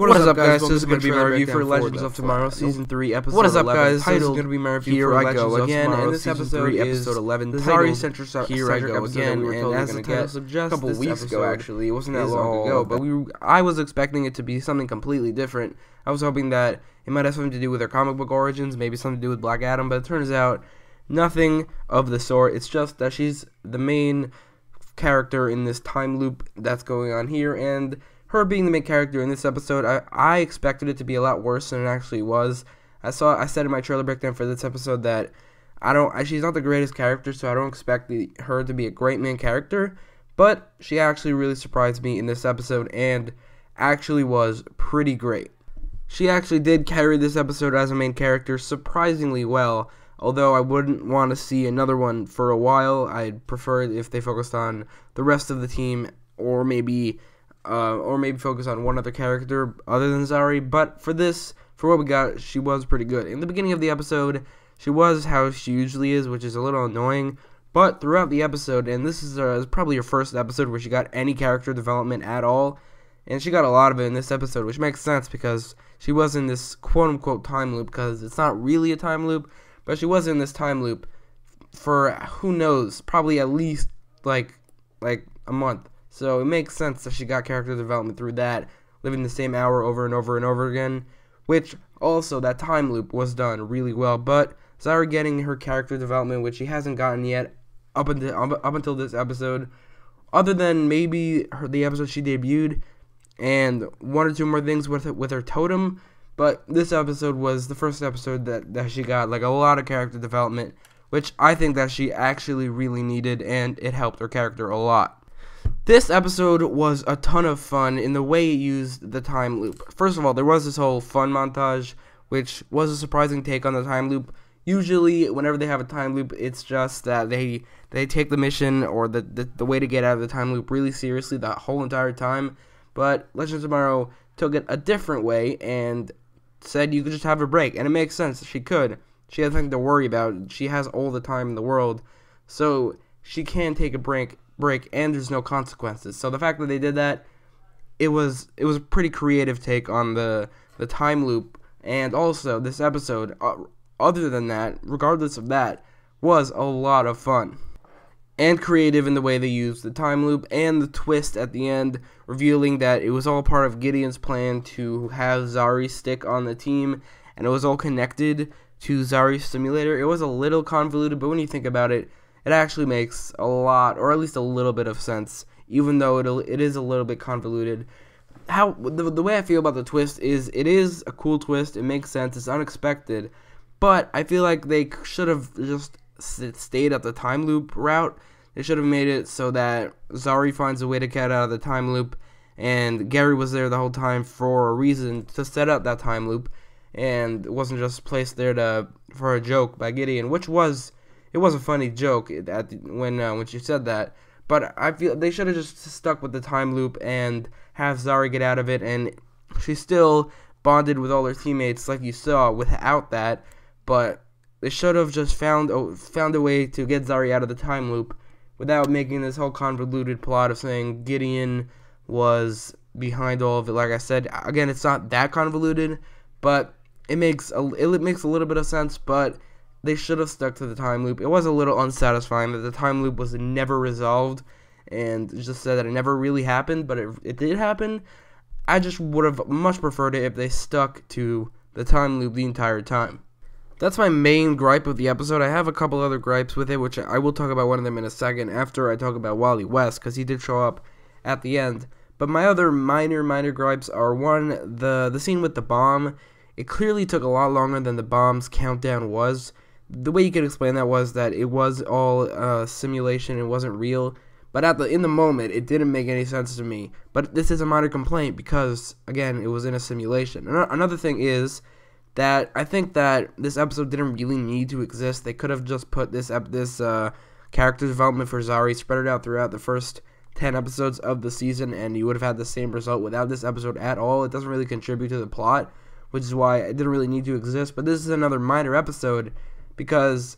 What is up, guys? This is going to be my review for Legends of Tomorrow, Season 3, Episode 11. What is up, guys? This is going to be my review for Legends of Tomorrow, and this episode is Episode 11, the Zari Here I Go Again, and as the title suggests, a couple weeks ago, actually, it wasn't that long ago, but we I was expecting it to be something completely different. I was hoping that it might have something to do with their comic book origins, maybe something to do with Black Adam, but it turns out nothing of the sort. It's just that she's the main character in this time loop that's going on here, and her being the main character in this episode, I, I expected it to be a lot worse than it actually was. I saw I said in my trailer breakdown for this episode that I don't she's not the greatest character, so I don't expect the, her to be a great main character, but she actually really surprised me in this episode and actually was pretty great. She actually did carry this episode as a main character surprisingly well, although I wouldn't want to see another one for a while. I'd prefer if they focused on the rest of the team or maybe uh, or maybe focus on one other character other than Zari. But for this, for what we got, she was pretty good. In the beginning of the episode, she was how she usually is, which is a little annoying. But throughout the episode, and this is uh, probably her first episode where she got any character development at all, and she got a lot of it in this episode, which makes sense because she was in this quote unquote time loop because it's not really a time loop, but she was in this time loop for who knows, probably at least like like a month. So it makes sense that she got character development through that, living the same hour over and over and over again, which also that time loop was done really well. But Zari getting her character development, which she hasn't gotten yet up until up until this episode, other than maybe her, the episode she debuted, and one or two more things with with her totem. But this episode was the first episode that, that she got like a lot of character development, which I think that she actually really needed, and it helped her character a lot. This episode was a ton of fun in the way it used the time loop. First of all, there was this whole fun montage, which was a surprising take on the time loop. Usually, whenever they have a time loop, it's just that they they take the mission or the, the, the way to get out of the time loop really seriously that whole entire time. But Legends of Tomorrow took it a different way and said you could just have a break, and it makes sense. She could. She has nothing to worry about. She has all the time in the world, so she can take a break break and there's no consequences. So the fact that they did that, it was it was a pretty creative take on the the time loop. And also this episode, uh, other than that, regardless of that, was a lot of fun and creative in the way they used the time loop and the twist at the end, revealing that it was all part of Gideon's plan to have Zari stick on the team, and it was all connected to Zari's simulator. It was a little convoluted, but when you think about it, it actually makes a lot, or at least a little bit of sense, even though it it is a little bit convoluted. How the, the way I feel about the twist is it is a cool twist. It makes sense. It's unexpected, but I feel like they should have just stayed at the time loop route. They should have made it so that Zari finds a way to get out of the time loop, and Gary was there the whole time for a reason to set up that time loop, and wasn't just placed there to for a joke by Gideon, which was it was a funny joke when uh, when she said that. But I feel they should have just stuck with the time loop and have Zari get out of it, and she still bonded with all her teammates like you saw without that. But they should have just found a, found a way to get Zari out of the time loop without making this whole convoluted plot of saying Gideon was behind all of it. Like I said, again, it's not that convoluted, but it makes a, it makes a little bit of sense. But they should have stuck to the time loop. It was a little unsatisfying that the time loop was never resolved and just said that it never really happened, but it, it did happen. I just would have much preferred it if they stuck to the time loop the entire time. That's my main gripe with the episode. I have a couple other gripes with it, which I will talk about one of them in a second after I talk about Wally West, because he did show up at the end. But my other minor, minor gripes are one, the the scene with the bomb. It clearly took a lot longer than the bomb's countdown was the way you could explain that was that it was all uh, simulation, it wasn't real. But at the in the moment, it didn't make any sense to me. But this is a minor complaint because again, it was in a simulation. Another thing is that I think that this episode didn't really need to exist. They could have just put this this uh, character development for Zari, spread it out throughout the first ten episodes of the season, and you would have had the same result without this episode at all. It doesn't really contribute to the plot, which is why it didn't really need to exist. But this is another minor episode because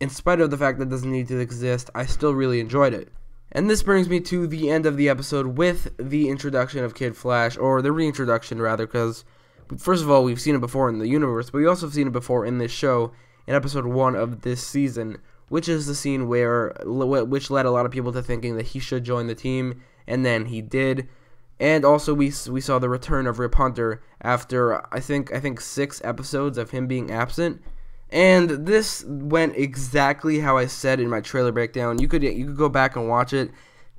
in spite of the fact that it doesn't need to exist, I still really enjoyed it. And this brings me to the end of the episode with the introduction of Kid Flash, or the reintroduction rather, because first of all, we've seen it before in the universe, but we also have seen it before in this show in episode one of this season, which is the scene where which led a lot of people to thinking that he should join the team, and then he did. And also we we saw the return of Rip Hunter after I think I think six episodes of him being absent. And this went exactly how I said in my trailer breakdown. You could you could go back and watch it.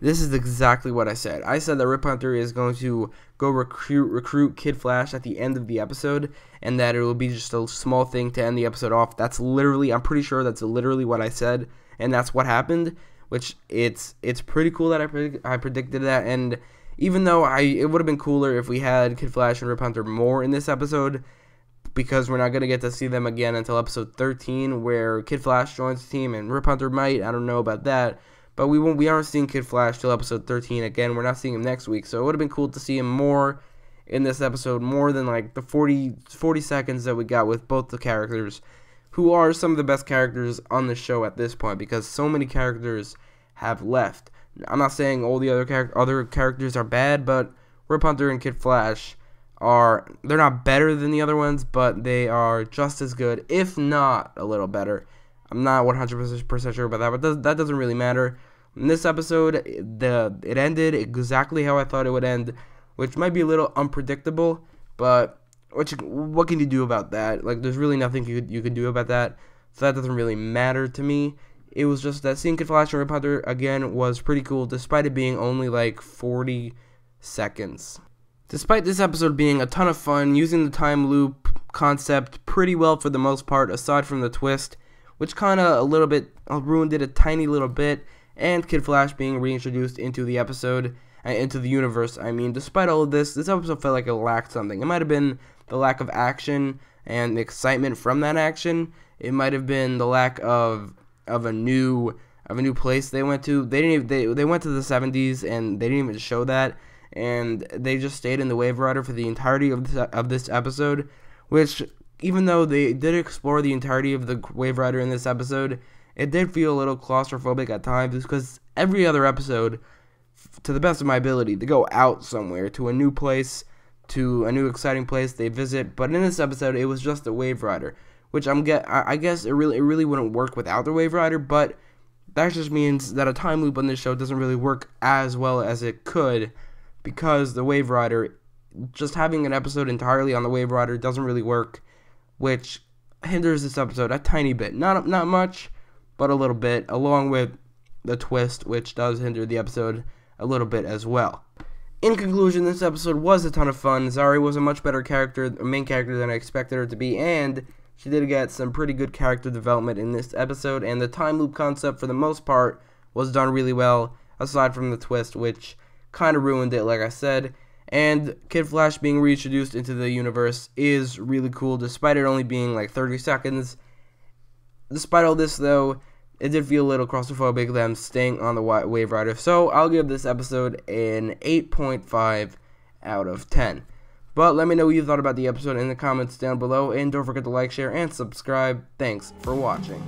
This is exactly what I said. I said that Rip Hunter is going to go recruit recruit Kid Flash at the end of the episode, and that it will be just a small thing to end the episode off. That's literally, I'm pretty sure that's literally what I said, and that's what happened. Which it's it's pretty cool that I predict, I predicted that, and even though I it would have been cooler if we had Kid Flash and Rip Hunter more in this episode, because we're not going to get to see them again until episode 13, where Kid Flash joins the team and Rip Hunter might. I don't know about that. But we won't, we aren't seeing Kid Flash till episode 13 again. We're not seeing him next week. So it would have been cool to see him more in this episode, more than like the 40, 40 seconds that we got with both the characters, who are some of the best characters on the show at this point, because so many characters have left. I'm not saying all the other char- other characters are bad, but Rip Hunter and Kid Flash are they're not better than the other ones, but they are just as good, if not a little better. I'm not 100% sure about that, but that doesn't really matter. In this episode, the it ended exactly how I thought it would end, which might be a little unpredictable, but what you, what can you do about that? Like, there's really nothing you could, you could do about that, so that doesn't really matter to me. It was just that seeing Kid Flash and Rip Hunter again was pretty cool, despite it being only like 40 seconds. Despite this episode being a ton of fun, using the time loop concept pretty well for the most part, aside from the twist, which kind of a little bit uh, ruined it a tiny little bit, and Kid Flash being reintroduced into the episode, uh, into the universe. I mean, despite all of this, this episode felt like it lacked something. It might have been the lack of action and excitement from that action. It might have been the lack of of a new of a new place they went to. They didn't even, they they went to the 70s and they didn't even show that and they just stayed in the Wave Rider for the entirety of this, of this episode, which even though they did explore the entirety of the Wave Rider in this episode, it did feel a little claustrophobic at times because every other episode, to the best of my ability, to go out somewhere to a new place, to a new exciting place they visit. But in this episode, it was just the Wave Rider, which I'm get. I guess it really it really wouldn't work without the Wave Rider, but that just means that a time loop on this show doesn't really work as well as it could because the Wave Rider, just having an episode entirely on the Wave Rider doesn't really work, which hinders this episode a tiny bit. Not not much, but a little bit, along with the twist, which does hinder the episode a little bit as well. In conclusion, this episode was a ton of fun. Zari was a much better character, main character than I expected her to be, and she did get some pretty good character development in this episode, and the time loop concept, for the most part, was done really well, aside from the twist, which kind of ruined it, like I said. And Kid Flash being reintroduced into the universe is really cool, despite it only being like 30 seconds. Despite all this, though, it did feel a little claustrophobic them staying on the Wave Rider. So I'll give this episode an 8.5 out of 10. But let me know what you thought about the episode in the comments down below, and don't forget to like, share, and subscribe. Thanks for watching.